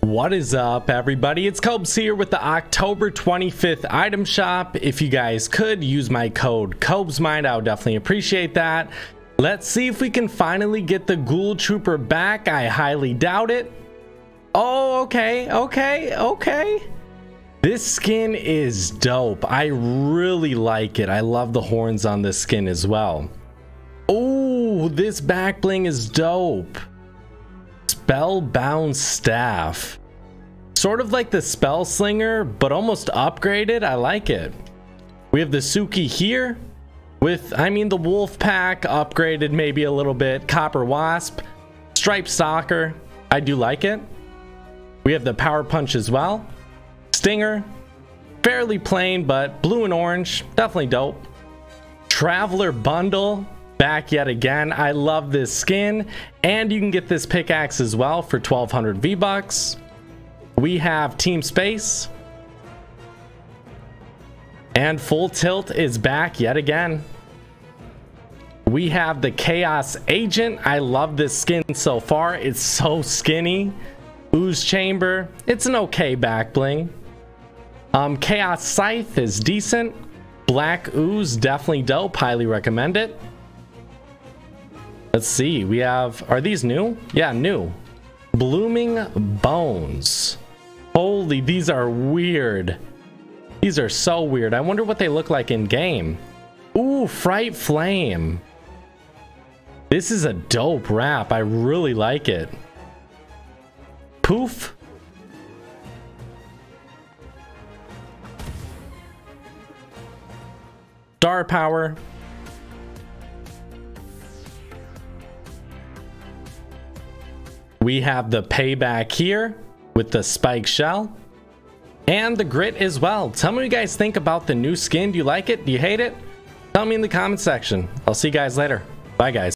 What is up, everybody? It's Kobes here with the October 25th item shop. If you guys could use my code KobesMind, I would definitely appreciate that. Let's see if we can finally get the Ghoul Trooper back. I highly doubt it. Oh, okay, okay, okay. This skin is dope. I really like it. I love the horns on this skin as well. Oh, this back bling is dope. Spellbound Staff. Sort of like the Spell Slinger, but almost upgraded. I like it. We have the Suki here with, I mean, the Wolf Pack upgraded maybe a little bit. Copper Wasp, Striped Stalker. I do like it. We have the Power Punch as well. Stinger, fairly plain, but blue and orange, definitely dope. Traveler Bundle, back yet again. I love this skin. And you can get this pickaxe as well for 1200 V-Bucks. We have Team Space. And Full Tilt is back yet again. We have the Chaos Agent. I love this skin so far. It's so skinny. Ooze Chamber. It's an okay back bling. Um, Chaos Scythe is decent. Black Ooze, definitely dope. Highly recommend it. Let's see. We have... Are these new? Yeah, new. Blooming Bones. Holy, these are weird. These are so weird. I wonder what they look like in game. Ooh, Fright Flame. This is a dope wrap. I really like it. Poof. Star Power. We have the payback here with the spike shell and the grit as well. Tell me what you guys think about the new skin. Do you like it? Do you hate it? Tell me in the comment section. I'll see you guys later. Bye guys.